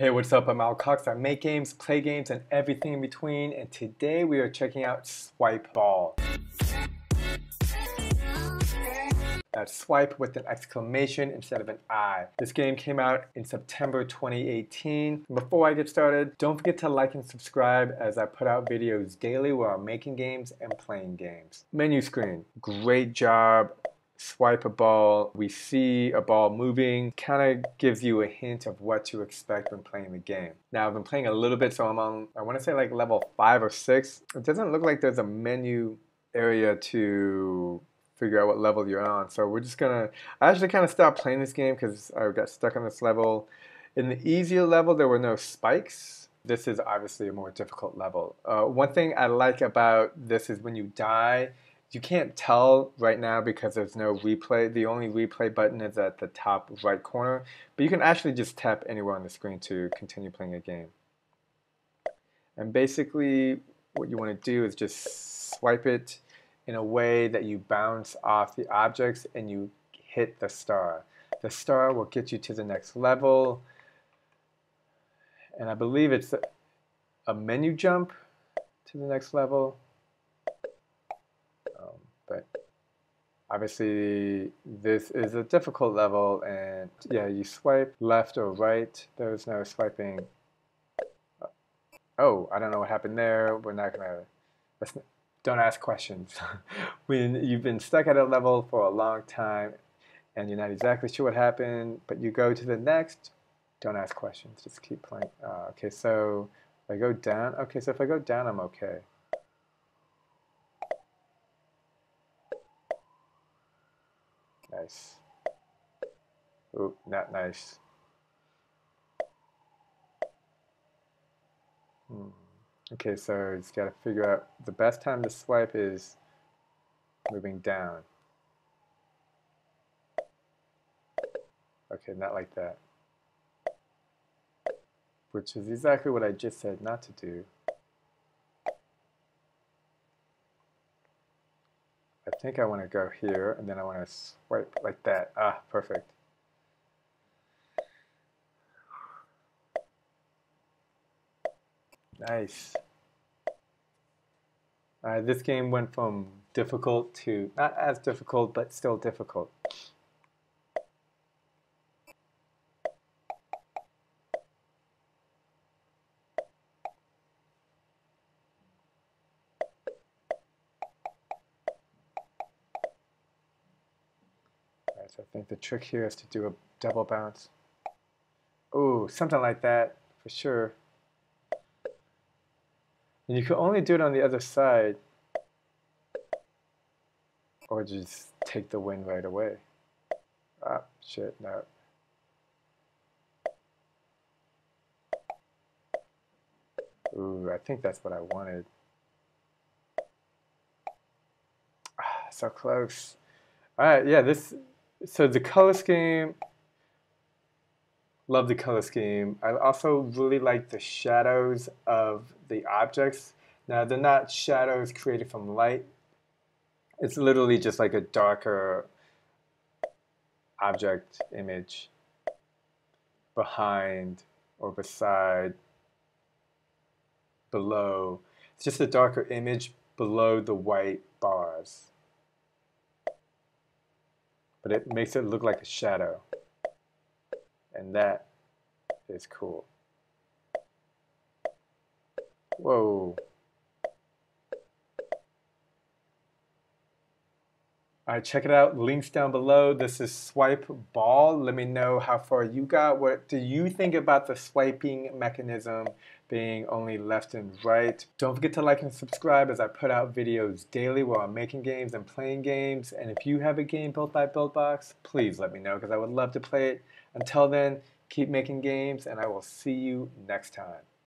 Hey, what's up? I'm Al Cox. I make games, play games, and everything in between. And today we are checking out Swipe Ball. That's swipe with an exclamation instead of an I. This game came out in September 2018. Before I get started, don't forget to like and subscribe as I put out videos daily where I'm making games and playing games. Menu screen. Great job swipe a ball, we see a ball moving, kind of gives you a hint of what to expect when playing the game. Now I've been playing a little bit, so I'm on, I want to say like level 5 or 6. It doesn't look like there's a menu area to figure out what level you're on. So we're just gonna, I actually kind of stopped playing this game because I got stuck on this level. In the easier level, there were no spikes. This is obviously a more difficult level. Uh, one thing I like about this is when you die, you can't tell right now because there's no replay. The only replay button is at the top right corner, but you can actually just tap anywhere on the screen to continue playing a game. And basically what you want to do is just swipe it in a way that you bounce off the objects and you hit the star. The star will get you to the next level. And I believe it's a menu jump to the next level. But obviously this is a difficult level and yeah, you swipe left or right. There's no swiping. Oh, I don't know what happened there. We're not gonna, let's, don't ask questions. when you've been stuck at a level for a long time and you're not exactly sure what happened, but you go to the next, don't ask questions, just keep playing. Uh, okay, so I go down, okay, so if I go down, I'm okay. Nice. Oop, not nice. Hmm. Okay, so it's got to figure out the best time to swipe is moving down. Okay, not like that. Which is exactly what I just said not to do. Think I want to go here, and then I want to swipe like that. Ah, perfect. Nice. Uh, this game went from difficult to not as difficult, but still difficult. I think the trick here is to do a double bounce. Oh, something like that for sure. And you can only do it on the other side or just take the win right away. Ah, shit, no. Ooh, I think that's what I wanted. Ah, so close. All right, yeah, this so the color scheme, love the color scheme. I also really like the shadows of the objects. Now they're not shadows created from light. It's literally just like a darker object image behind or beside, below. It's just a darker image below the white bars but it makes it look like a shadow. And that is cool. Whoa. All right, check it out. Links down below. This is Swipe Ball. Let me know how far you got. What do you think about the swiping mechanism being only left and right? Don't forget to like and subscribe as I put out videos daily while I'm making games and playing games. And if you have a game built by BuildBox, please let me know because I would love to play it. Until then, keep making games and I will see you next time.